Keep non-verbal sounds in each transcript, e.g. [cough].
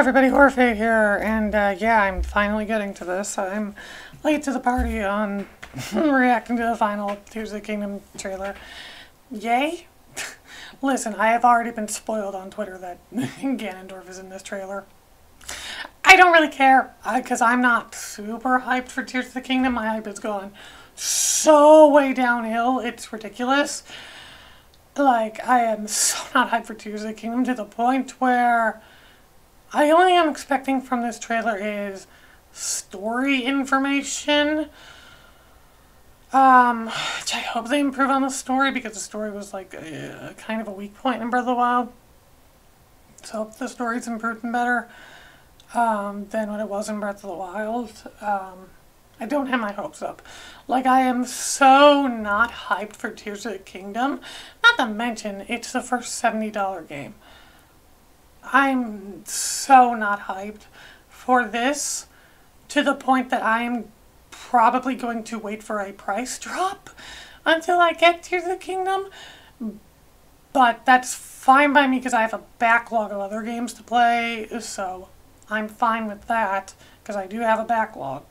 everybody, Orphe here, and uh, yeah, I'm finally getting to this. I'm late to the party on [laughs] reacting to the final Tears of the Kingdom trailer. Yay! [laughs] Listen, I have already been spoiled on Twitter that [laughs] Ganondorf is in this trailer. I don't really care, because I'm not super hyped for Tears of the Kingdom. My hype has gone so way downhill, it's ridiculous. Like, I am so not hyped for Tears of the Kingdom to the point where I only am expecting from this trailer is story information. Um, which I hope they improve on the story because the story was like a, a kind of a weak point in Breath of the Wild. So hope the story's improved and better um, than what it was in Breath of the Wild. Um, I don't have my hopes up. Like, I am so not hyped for Tears of the Kingdom. Not to mention, it's the first $70 game. I'm so not hyped for this to the point that I am probably going to wait for a price [laughs] drop until I get to the kingdom. But that's fine by me because I have a backlog of other games to play, so I'm fine with that because I do have a backlog.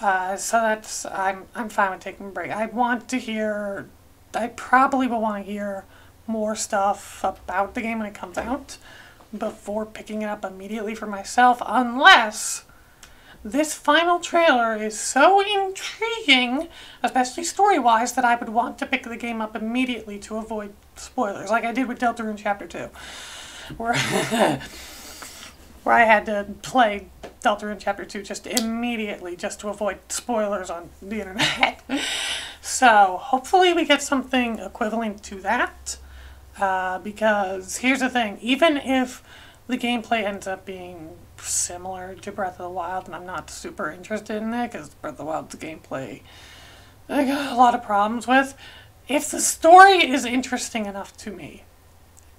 Uh, so that's I'm I'm fine with taking a break. I want to hear. I probably will want to hear more stuff about the game when it comes out before picking it up immediately for myself, unless this final trailer is so intriguing, especially story-wise, that I would want to pick the game up immediately to avoid spoilers, like I did with Deltarune Chapter 2, where, [laughs] where I had to play Deltarune Chapter 2 just immediately just to avoid spoilers on the internet. [laughs] so hopefully we get something equivalent to that. Uh, because here's the thing, even if the gameplay ends up being similar to Breath of the Wild, and I'm not super interested in it because Breath of the Wild's gameplay I got a lot of problems with. If the story is interesting enough to me,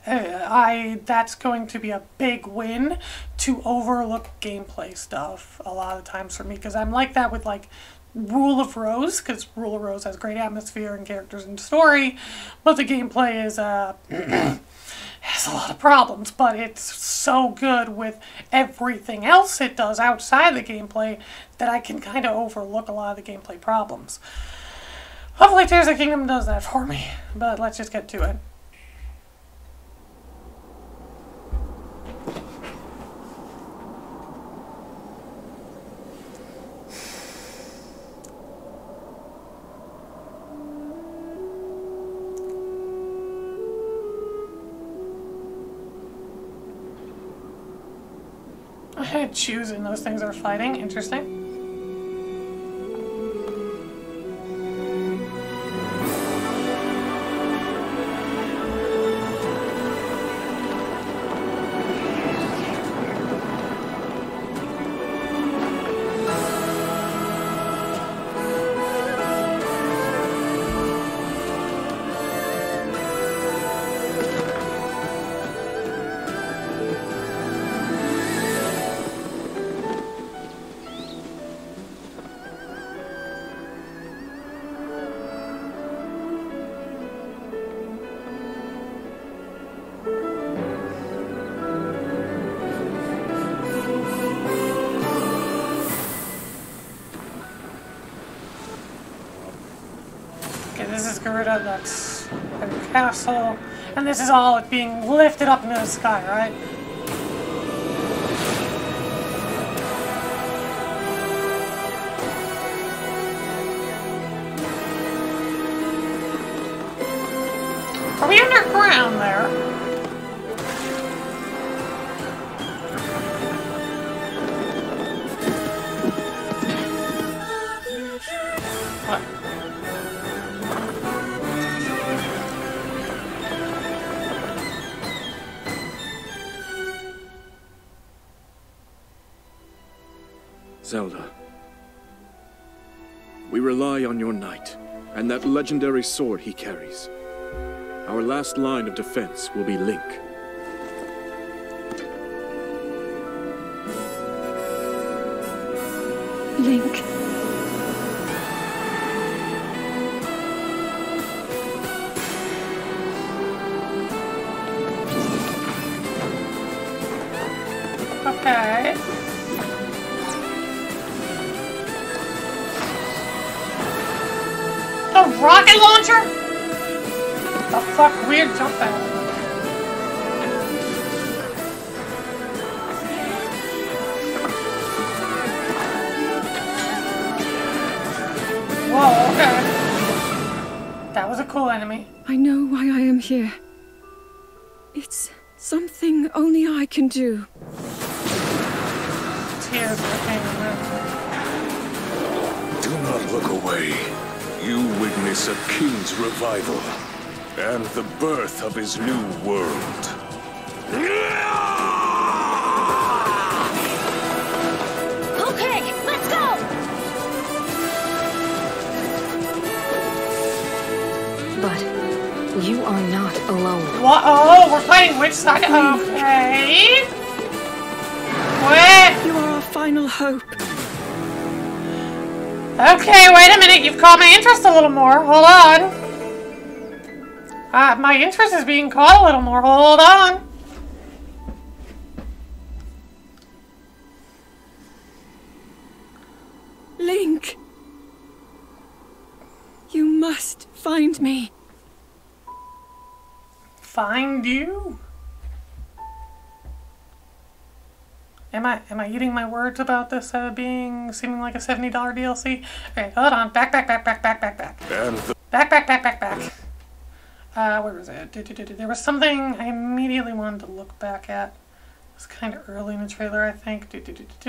uh, I that's going to be a big win to overlook gameplay stuff a lot of times for me because I'm like that with like Rule of Rose, because Rule of Rose has great atmosphere and characters and story, but the gameplay is uh, [clears throat] has a lot of problems. But it's so good with everything else it does outside the gameplay that I can kind of overlook a lot of the gameplay problems. Hopefully, Tears of the Kingdom does that for me. But let's just get to it. Choosing those things are fighting. Interesting. Gerudo, that's a castle, and this is all being lifted up into the sky, right? Legendary sword he carries. Our last line of defense will be Link. Link. The birth of his new world. Okay, let's go! But you are not alone. What? Oh, we're fighting which side? Hmm. Okay. Wait. You are our final hope. Okay, wait a minute. You've caught my interest a little more. Hold on. Uh, my interest is being caught a little more. Hold on. Link! You must find me. Find you? Am I am I eating my words about this uh, being seeming like a seventy dollar DLC? Okay, hold on. Back, back, back, back, back, back, back. Back, back, back, back, back. Uh, where was it? Du- du- du- du. There was something I immediately wanted to look back at. It was kind of early in the trailer, I think. [sighs]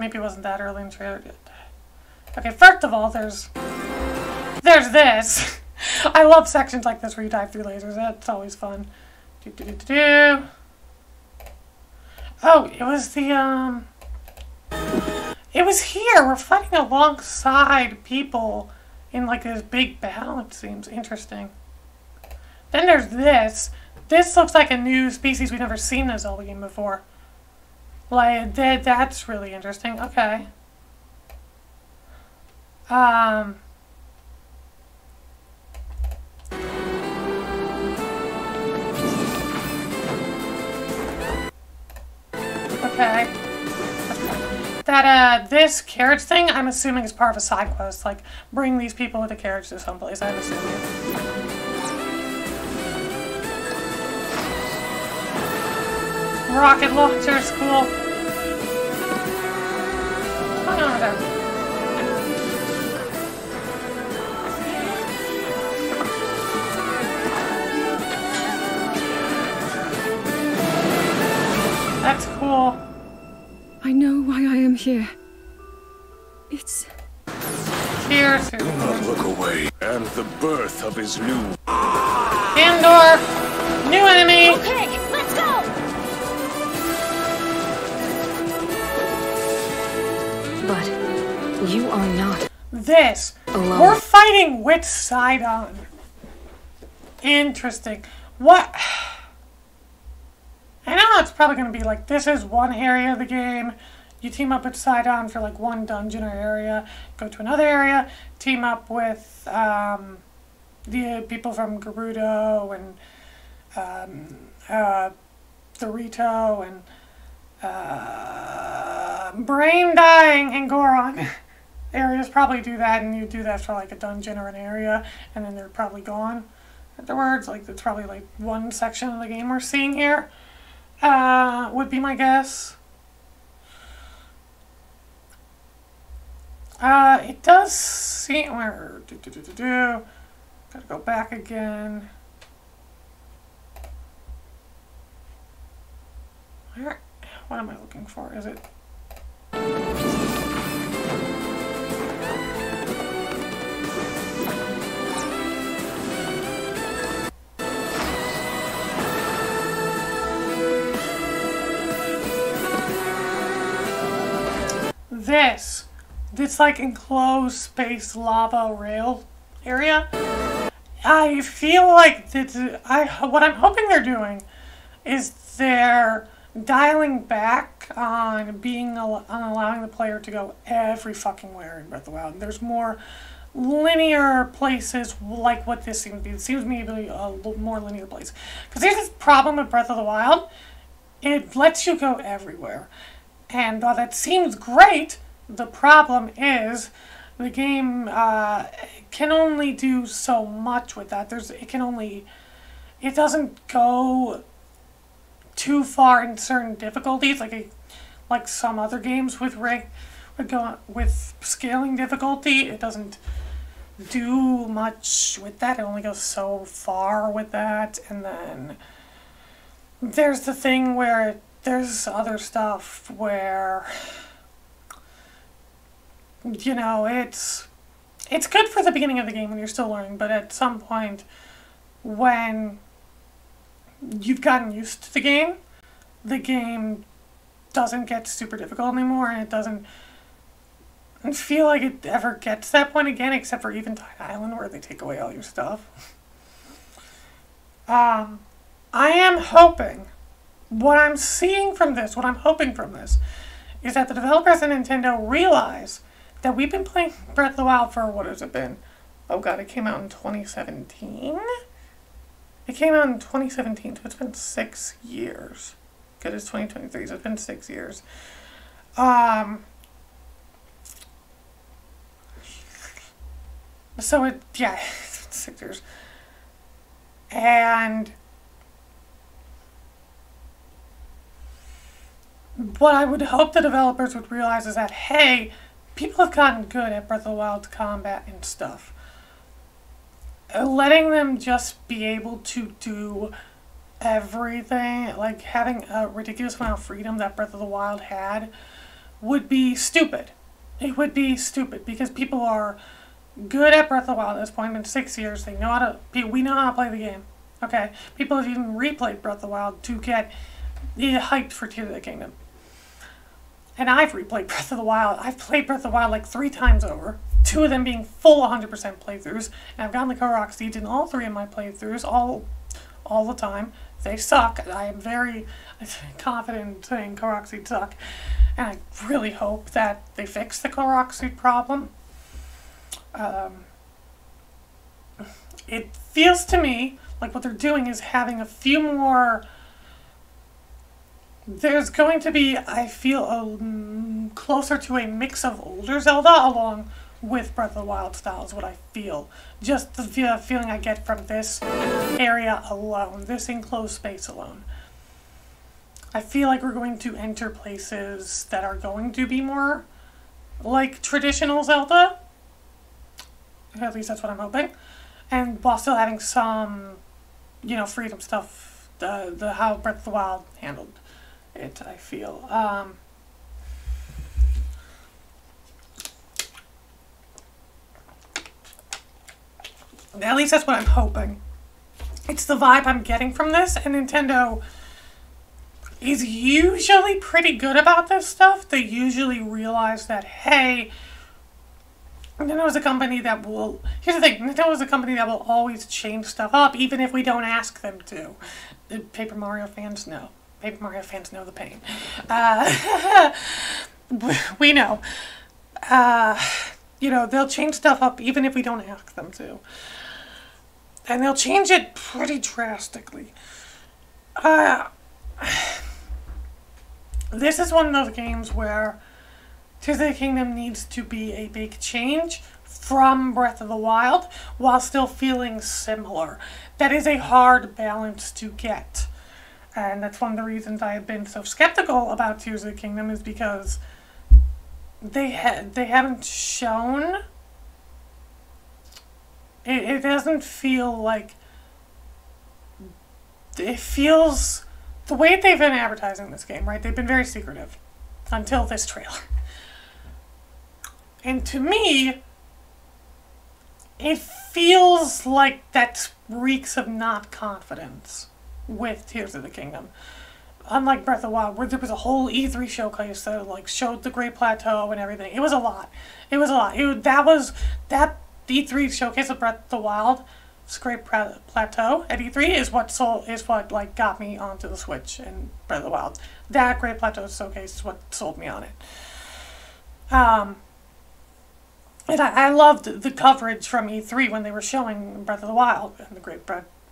Maybe it wasn't that early in the trailer. Okay, first of all, there's there's this. [laughs] I love sections like this where you dive through lasers. That's always fun. Oh, it was the um. It was here. We're fighting alongside people in like this big battle. It seems interesting. Then there's this. This looks like a new species we've never seen in a Zelda game before. Like that. That's really interesting. Okay. Um. Okay. That, uh, this carriage thing, I'm assuming is part of a side quest. Like, bring these people with a carriage to someplace, I'm assuming. Rocket launcher's cool. Hang on there. That's cool. I know why I am here. It's Cheers. do not look away. And the birth of his new Andor. New enemy. Okay, But you are not. This. Alone. We're fighting which side on? Interesting. What? [sighs] I know it's probably going to be like this is one area of the game. You team up with Sidon for like one dungeon or area, go to another area, team up with um, the people from Gerudo and um, uh, Dorito and uh, Brain Dying and Goron. [laughs] areas probably do that, and you do that for like a dungeon or an area, and then they're probably gone afterwards. Like it's probably like one section of the game we're seeing here. Uh, would be my guess. Uh, it does seem where do, do, do, do, do. Gotta go back again. Where? What am I looking for? Is it? This. This like enclosed space lava rail area. I feel like that I what I'm hoping they're doing is they're dialing back on being on allowing the player to go every fucking where in Breath of the Wild. There's more linear places like what this seems to be. It seems to me to be a more linear place. Because there's this problem with Breath of the Wild it lets you go everywhere. And while that seems great, the problem is the game uh, can only do so much with that. There's it can only it doesn't go too far in certain difficulties like a, like some other games with would go with scaling difficulty. It doesn't do much with that. It only goes so far with that, and then there's the thing where there's other stuff where you know it's it's good for the beginning of the game when you're still learning, but at some point when you've gotten used to the game, the game doesn't get super difficult anymore, and it doesn't feel like it ever gets to that point again, except for Eventide Island, where they take away all your stuff. [laughs] Um, I am hoping, what I'm seeing from this, what I'm hoping from this, is that the developers at Nintendo realize that we've been playing Breath of the Wild for, what has it been? Oh god, it came out in 2017? It came out in 2017, so it's been six years. Good, it's 2023, so it's been six years. Um, so it, yeah, [laughs] six years. And what I would hope the developers would realize is that, hey, people have gotten good at Breath of the Wild's combat and stuff. Letting them just be able to do everything, like having a ridiculous amount of freedom that Breath of the Wild had, would be stupid. It would be stupid because people are good at Breath of the Wild at this point in six years. They know how to. We know how to play the game. Okay, people have even replayed Breath of the Wild to get hyped for Tears of the Kingdom. And I've replayed Breath of the Wild. I've played Breath of the Wild like three times over. Two of them being full 100% playthroughs. And I've gotten the Korok Seeds in all three of my playthroughs, all, all the time. They suck. I am very [laughs] confident in saying Korok Seeds suck. And I really hope that they fix the Korok Seed problem. Um, it feels to me like what they're doing is having a few more there's going to be, I feel, a, mm, closer to a mix of older Zelda along with Breath of the Wild style is what I feel. Just the fe- feeling I get from this area alone, this enclosed space alone. I feel like we're going to enter places that are going to be more like traditional Zelda. At least that's what I'm hoping. And while still having some, you know, freedom stuff, the, the how Breath of the Wild handled it, I feel. Um, at least that's what I'm hoping. It's the vibe I'm getting from this, and Nintendo is usually pretty good about this stuff. They usually realize that, hey, Nintendo is a company that will. Here's the thing Nintendo is a company that will always change stuff up, even if we don't ask them to. The Paper Mario fans know. Paper Mario fans know the pain. Uh, [laughs] we know. Uh, you know, they'll change stuff up even if we don't ask them to. And they'll change it pretty drastically. Uh, [sighs] this is one of those games where Tears of the Kingdom needs to be a big change from Breath of the Wild while still feeling similar. That is a hard balance to get. And that's one of the reasons I have been so skeptical about Tears of the Kingdom is because they ha- they haven't shown it, it doesn't feel like it feels the way they've been advertising this game, right? They've been very secretive until this trailer. And to me, it feels like that reeks of not confidence with Tears of the Kingdom. Unlike Breath of the Wild, where there was a whole E3 showcase that like showed the Great Plateau and everything. It was a lot. It was a lot. It, that was that E3 showcase of Breath of the Wild, Pra- Plateau at E3 is what sold is what like got me onto the Switch and Breath of the Wild. That Great Plateau showcase is what sold me on it. Um, and I, I loved the coverage from E3 when they were showing Breath of the Wild and the Great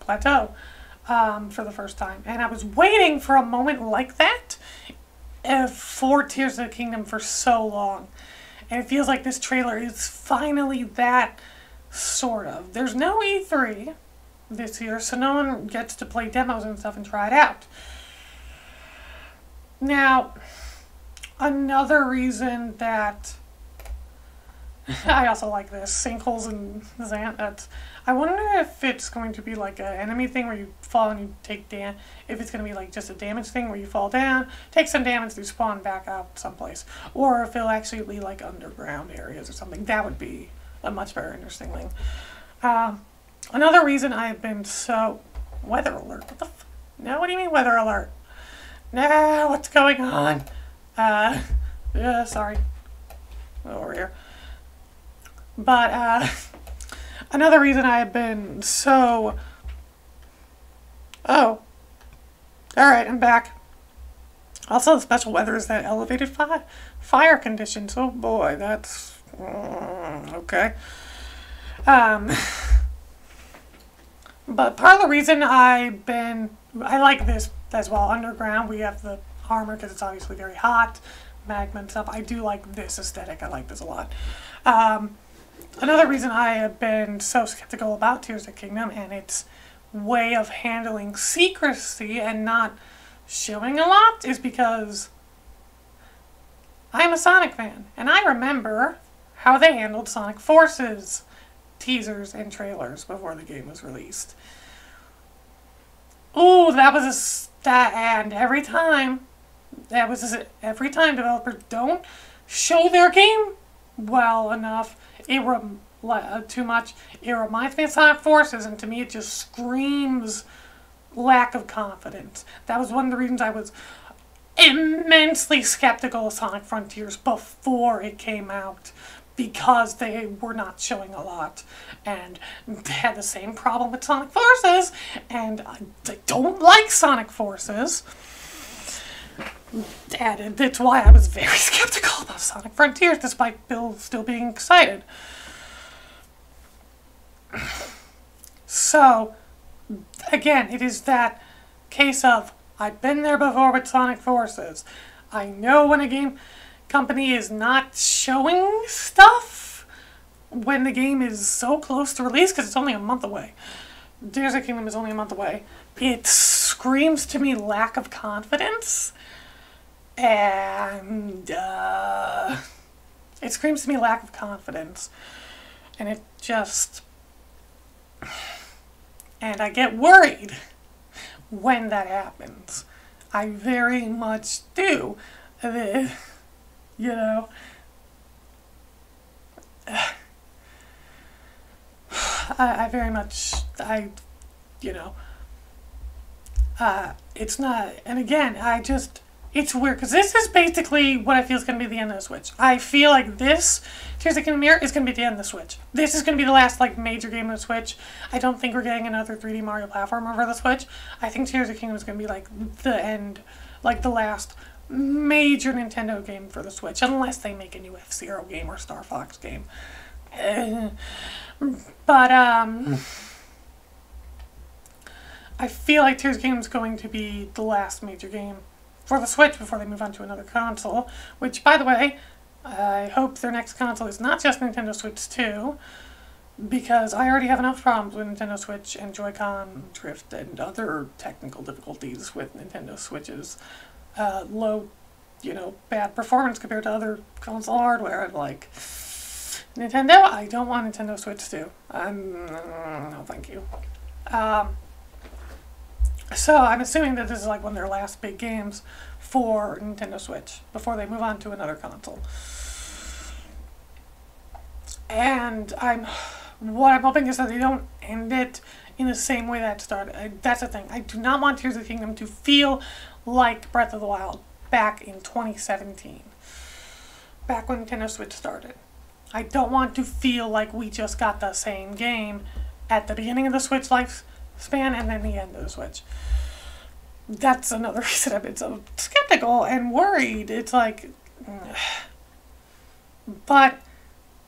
Plateau. um, for the first time. And I was waiting for a moment like that uh, for Tears of the Kingdom for so long. And it feels like this trailer is finally that sort of. There's no E3 this year, so no one gets to play demos and stuff and try it out. Now, another reason that [laughs] I also like this sinkholes and Zant. That's I wonder if it's going to be like an enemy thing where you fall and you take damage. If it's going to be like just a damage thing where you fall down, take some damage, you spawn back out someplace, or if it'll actually be like underground areas or something. That would be a much better interesting thing. Um, another reason I've been so weather alert. What the? F- no, what do you mean weather alert? No, what's going on? Uh, [laughs] yeah, sorry. Over here. But uh, another reason I have been so. Oh. Alright, I'm back. Also, the special weather is that elevated fi- fire conditions. Oh boy, that's. mm, okay. Um. But part of the reason I've been. I like this as well. Underground, we have the armor because it's obviously very hot, magma and stuff. I do like this aesthetic. I like this a lot. Um, another reason I have been so skeptical about Tears of Kingdom and its way of handling secrecy and not showing a lot is because I'm a Sonic fan and I remember how they handled Sonic Forces teasers and trailers before the game was released. Oh, that was a stat, and every time, that was a, every time developers don't show their game well enough, it rem, uh, too much. It reminds me of Sonic Forces, and to me, it just screams lack of confidence. That was one of the reasons I was immensely skeptical of Sonic Frontiers before it came out because they were not showing a lot and they had the same problem with Sonic Forces and I, I don't like Sonic Forces and that's why I was very [laughs] skeptical about Sonic Frontiers despite Bill still being excited. So, again, it is that case of I've been there before with Sonic Forces. I know when a game company is not showing stuff when the game is so close to release because it's only a month away. Tears of Kingdom is only a month away. It screams to me lack of confidence. And uh, it screams to me lack of confidence. And it just. And I get worried when that happens. I very much do. Uh, You know? [sighs] I, I very much, I, you know, uh, it's not, and again, I just, it's weird, because this is basically what I feel is going to be the end of the Switch. I feel like this, Tears of the Kingdom Mirror, is going to be the end of the Switch. This is going to be the last, like, major game of the Switch. I don't think we're getting another 3D Mario platformer for the Switch. I think Tears of the Kingdom is going to be, like, the end, like, the last major Nintendo game for the Switch, unless they make a new F Zero game or Star Fox game. [sighs] But um, I feel like Tears of the Kingdom is going to be the last major game for the Switch before they move on to another console. Which, by the way, I hope their next console is not just Nintendo Switch 2, because I already have enough problems with Nintendo Switch and Joy-Con drift and other technical difficulties with Nintendo Switches uh, low, you know, bad performance compared to other console hardware. I'm like, Nintendo, I don't want Nintendo Switch 2. Um, no, thank you. Um, so I'm assuming that this is like one of their last big games for Nintendo Switch before they move on to another console. And I'm, what I'm hoping is that they don't end it in the same way that started. That's the thing. I do not want Tears of the Kingdom to feel like Breath of the Wild back in 2017, back when Nintendo Switch started. I don't want to feel like we just got the same game at the beginning of the Switch lifespan and then the end of the Switch. That's another [laughs] reason I've been so skeptical and worried. It's like, [sighs] but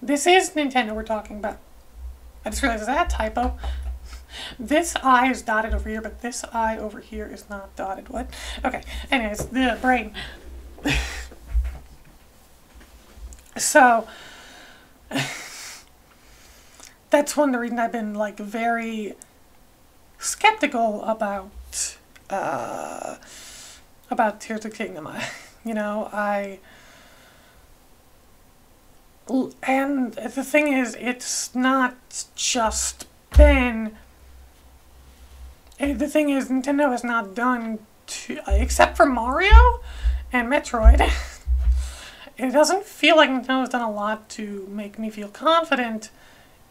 this is Nintendo we're talking about. I just realized that typo? [laughs] This I is dotted over here, but this I over here is not dotted. What? Okay. Anyways, the brain. [laughs] so that's one of the reasons I've been like very skeptical about uh, about Tears of Kingdom. I, [laughs] you know, I and the thing is, it's not just been. eh, The thing is, Nintendo has not done to, except for Mario and Metroid. [laughs] it doesn't feel like Nintendo has done a lot to make me feel confident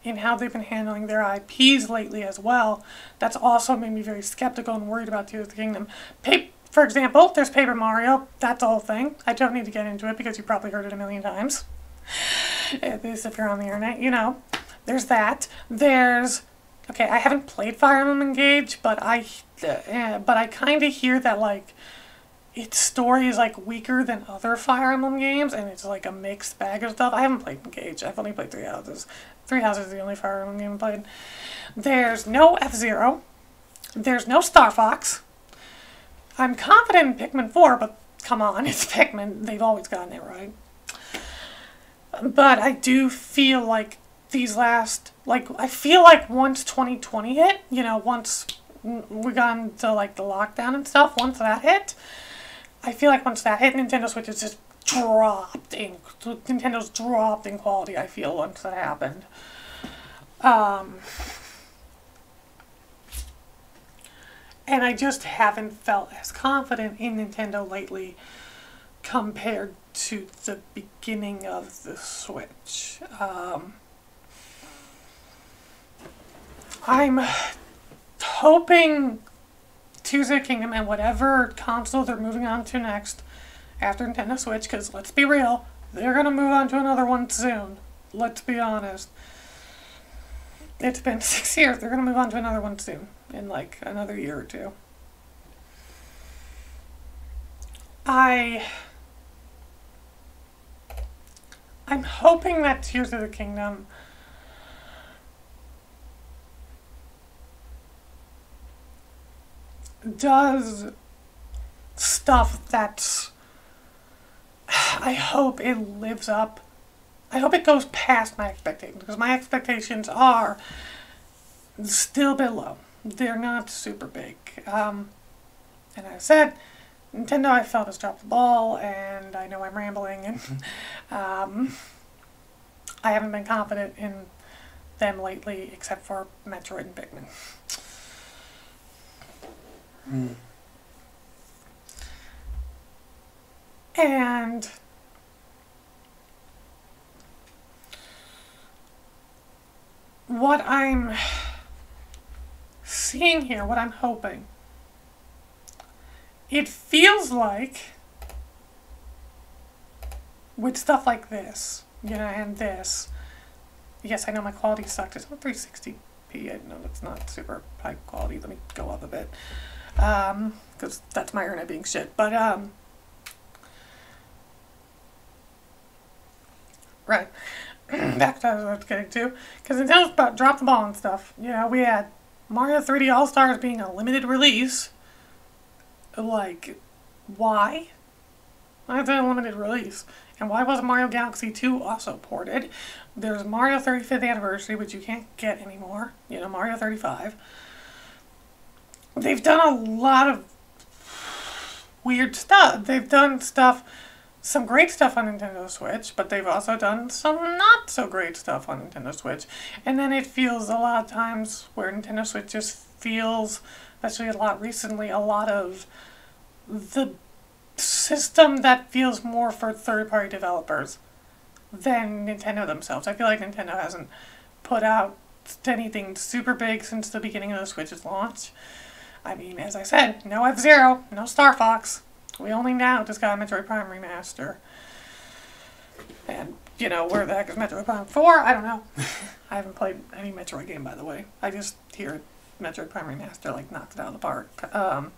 in how they've been handling their IPs lately as well. That's also made me very skeptical and worried about Tears of the Kingdom. Pa- for example, there's Paper Mario. That's a whole thing. I don't need to get into it because you probably heard it a million times. [laughs] At least if you're on the internet, you know. There's that. There's okay. I haven't played Fire Emblem Engage, but I, uh, but I kind of hear that like its story is like weaker than other Fire Emblem games, and it's like a mixed bag of stuff. I haven't played Engage. I've only played Three Houses. Three Houses is the only Fire Emblem game I played. There's no F Zero. There's no Star Fox. I'm confident in Pikmin 4, but come on, [laughs] it's Pikmin. They've always gotten it right. But I do feel like these last, like, I feel like once 2020 hit, you know, once we got into, like, the lockdown and stuff, once that hit, I feel like once that hit, Nintendo Switch has just dropped in, Nintendo's dropped in quality, I feel, once that happened. Um, and I just haven't felt as confident in Nintendo lately compared to the beginning of the Switch. Um, I'm hoping Tears of the Kingdom and whatever console they're moving on to next after Nintendo Switch, because let's be real, they're going to move on to another one soon. Let's be honest. It's been [laughs] six years. They're going to move on to another one soon, in like another year or two. I. I'm hoping that Tears of the Kingdom does stuff that's. I hope it lives up. I hope it goes past my expectations because my expectations are still a bit low. They're not super big. Um, and I said, Nintendo, I felt has dropped the ball, and I know I'm rambling, and [laughs] um, I haven't been confident in them lately, except for Metroid and Pikmin. And what I'm seeing here, what I'm hoping, it feels like with stuff like this, you know, and this. Yes, I know my quality sucked. It's on 360p. I know it's not super high quality. Let me go up a bit. Um, because that's my internet being shit. But, um, right. [clears throat] Back to what I was getting to. Because Nintendo's about drop the ball and stuff. You know, we had Mario 3D All Stars being a limited release. Like, why? Why is it a limited release? And why wasn't Mario Galaxy 2 also ported? There's Mario 35th Anniversary, which you can't get anymore. You know, Mario 35. They've done a lot of weird stuff. They've done stuff, some great stuff on Nintendo Switch, but they've also done some not so great stuff on Nintendo Switch. And then it feels a lot of times where Nintendo Switch just feels, especially a lot recently, a lot of the system that feels more for third party developers than Nintendo themselves. I feel like Nintendo hasn't put out anything super big since the beginning of the Switch's launch. I mean, as I said, no F Zero, no Star Fox. We only now just got a Metroid Prime remaster. And, you know, where the heck is Metroid Prime 4? I don't know. [laughs] I haven't played any Metroid game, by the way. I just hear Metroid Prime remaster, like, knocked it out of the park. Um,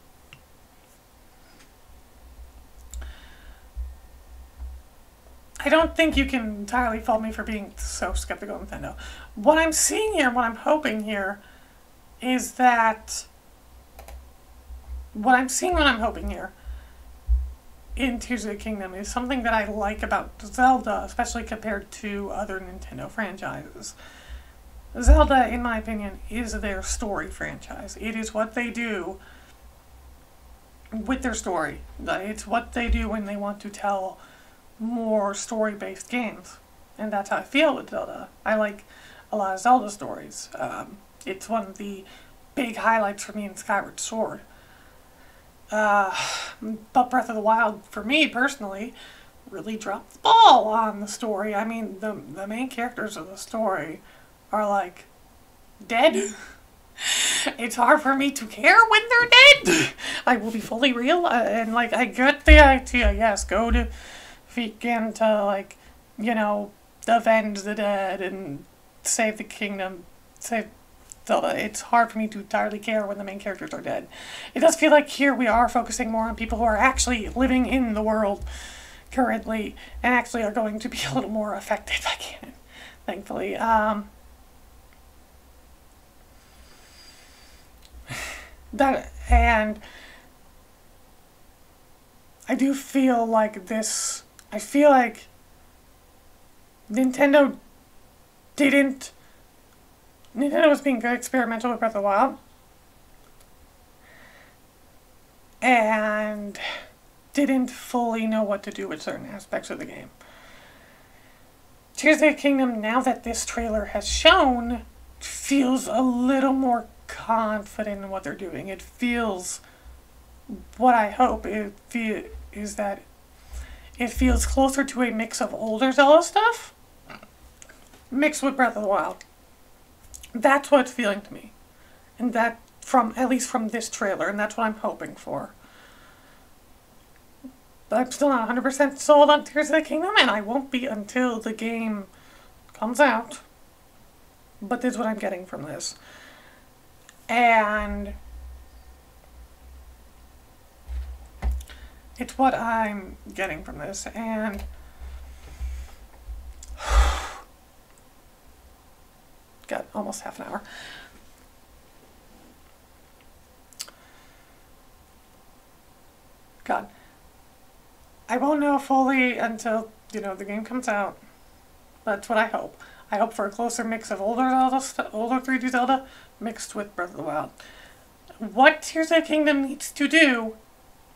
I don't think you can entirely fault me for being so skeptical of Nintendo. What I'm seeing here, what I'm hoping here, is that what I'm seeing, what I'm hoping here in Tears of the Kingdom is something that I like about Zelda, especially compared to other Nintendo franchises. Zelda, in my opinion, is their story franchise. It is what they do with their story. It's what they do when they want to tell more story based games. And that's how I feel with Zelda. I like a lot of Zelda stories. Um, it's one of the big highlights for me in Skyward Sword. Uh, [sighs] but Breath of the Wild, for me personally, really dropped the ball on the story. I mean, the, the main characters of the story are like dead. [laughs] it's hard for me to care when they're dead. [laughs] I will be fully real, uh, and like I get the idea. Yes, go to begin to like, you know, avenge the dead and save the kingdom, save Zelda. It's hard for me to entirely care when the main characters are dead. It does feel like here we are focusing more on people who are actually living in the world currently and actually are going to be [laughs] a little more affected by Ganon, thankfully. Um, that and I do feel like this. I feel like Nintendo didn't. Nintendo was being good experimental with Breath of the Wild. And didn't fully know what to do with certain aspects of the game. Tears of the Kingdom, now that this trailer has shown, feels a little more confident in what they're doing. It feels what I hope it feel, is that it feels closer to a mix of older Zelda stuff mixed with Breath of the Wild. That's what it's feeling to me. And that from at least from this trailer, and that's what I'm hoping for. But I'm still not 100% sold on Tears of the Kingdom, and I won't be until the game comes out. But this is what I'm getting from this. And it's what I'm getting from this, and [sighs] got almost half an hour. God. I won't know fully until, you know, the game comes out. That's what I hope. I hope for a closer mix of older Zelda, older 3D Zelda mixed with Breath of the Wild. What Tears of the Kingdom needs to do,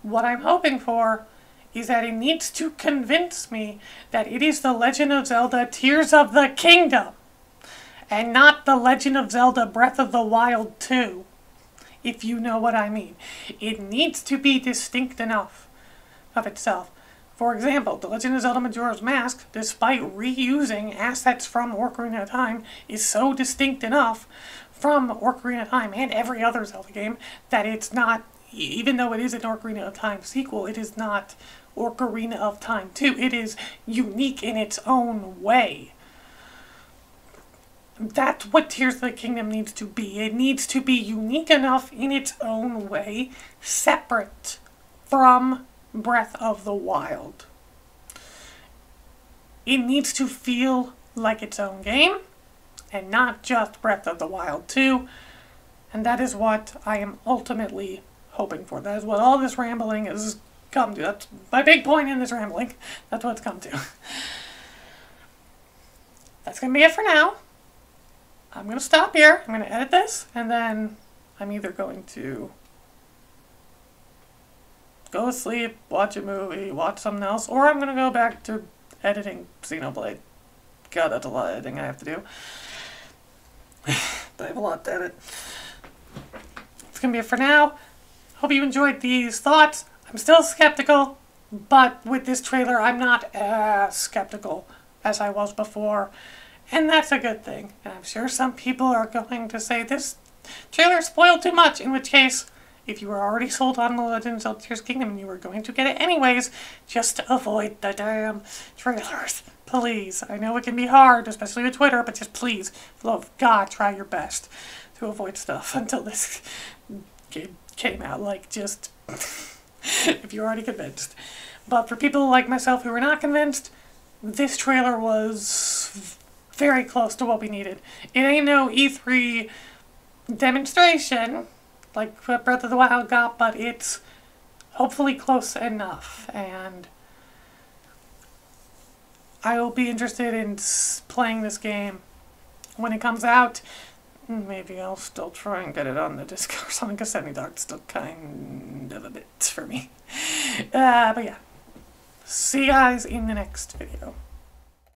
what I'm hoping for, is that it needs to convince me that it is the Legend of Zelda Tears of the Kingdom and not the Legend of Zelda Breath of the Wild 2, if you know what I mean. It needs to be distinct enough of itself. For example, The Legend of Zelda Majora's Mask, despite reusing assets from Ocarina of Time, is so distinct enough from Ocarina of Time and every other Zelda game that it's not, even though it is an Ocarina of Time sequel, it is not Ocarina of Time 2. It is unique in its own way. That's what Tears of the Kingdom needs to be. It needs to be unique enough in its own way, separate from Breath of the Wild. It needs to feel like its own game and not just Breath of the Wild 2. And that is what I am ultimately hoping for. That is what all this rambling has come to. That's my big point in this rambling. That's what it's come to. [laughs] That's going to be it for now. I'm going to stop here. I'm going to edit this, and then I'm either going to go to sleep, watch a movie, watch something else, or I'm going to go back to editing Xenoblade. God, that's a lot of editing I have to do. [sighs] I have a lot to edit. It's going to be it for now. Hope you enjoyed these thoughts. I'm still skeptical, but with this trailer, I'm not as skeptical as I was before. And that's a good thing. And I'm sure some people are going to say this trailer spoiled too much, in which case, if you were already sold on The Legend of Tears Kingdom and you were going to get it anyways, just avoid the damn trailers. Please. I know it can be hard, especially with Twitter, but just please, for love God, try your best to avoid stuff [laughs] until this game came out. Like, just, [laughs] if you're already convinced. But for people like myself who are not convinced, this trailer was very close to what we needed. It ain't no E3 demonstration like what Breath of the Wild got, but it's hopefully close enough. And I will be interested in playing this game when it comes out. Maybe I'll still try and get it on the disc or something because Dark's still kind of a bit for me. [laughs] Uh, but yeah. See you guys in the next video.